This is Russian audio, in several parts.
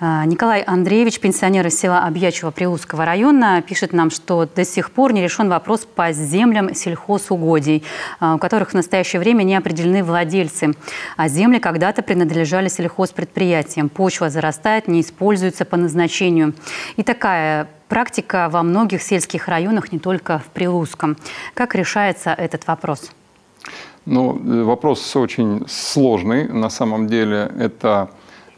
А, Николай Андреевич, пенсионер из села Объячева Прилузского района, пишет нам, что до сих пор не решен вопрос по землям сельхозугодий, а, у которых в настоящее время не определены владельцы. А земли когда-то принадлежали сельхозпредприятиям. Почва зарастает, не используется по назначению. И такая практика во многих сельских районах, не только в Прилузском. Как решается этот вопрос? Ну, э, вопрос очень сложный. На самом деле это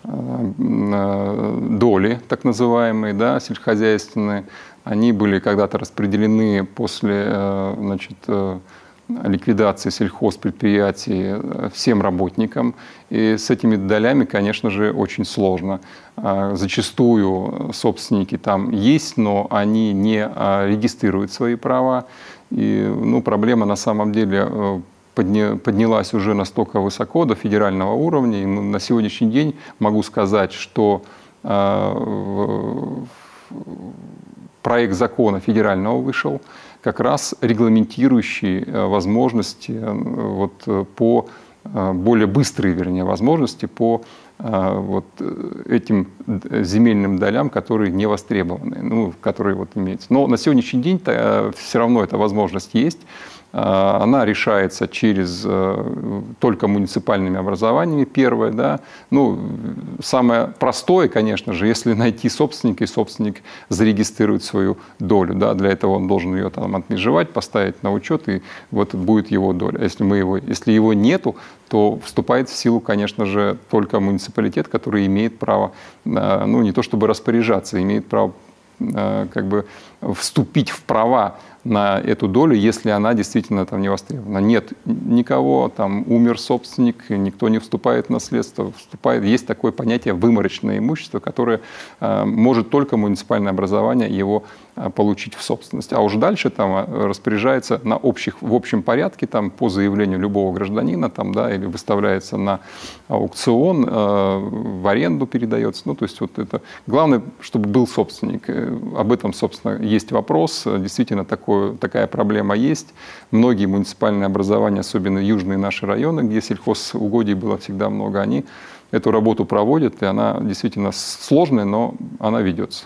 доли, так называемые, да, сельскохозяйственные, они были когда-то распределены после э, значит, э, ликвидации сельхозпредприятий всем работникам. И с этими долями, конечно же, очень сложно. Зачастую собственники там есть, но они не регистрируют свои права. И ну, проблема на самом деле поднялась уже настолько высоко до федерального уровня. И на сегодняшний день могу сказать, что а, проект закона федерального вышел, как раз регламентирующий э, возможности э, вот, по э, более быстрые, вернее, возможности по вот этим земельным долям, которые не востребованы, ну, которые вот имеются. Но на сегодняшний день все равно эта возможность есть. Э, она решается через э, только муниципальными образованиями, первое, да. Ну, самое простое, конечно же, если найти собственника, и собственник зарегистрирует свою долю, да, для этого он должен ее там отмежевать, поставить на учет, и вот будет его доля. Если, мы его, если его нету, то вступает в силу, конечно же, только муниципалитет, который имеет право, э, ну, не то чтобы распоряжаться, имеет право как бы вступить в права на эту долю, если она действительно там не востребована. Нет никого, там умер собственник, никто не вступает в наследство, вступает, есть такое понятие выморочное имущество, которое э, может только муниципальное образование его э, получить в собственность. А уж дальше там э, распоряжается на общих, в общем порядке там, по заявлению любого гражданина там, да, или выставляется на аукцион, э, в аренду передается. Ну, то есть вот это главное, чтобы был собственник. Э, об этом, собственно, есть вопрос. Действительно, такой такое, такая проблема есть. Многие муниципальные образования, особенно южные наши районы, где сельхозугодий было всегда много, они эту работу проводят, и она действительно сложная, но она ведется.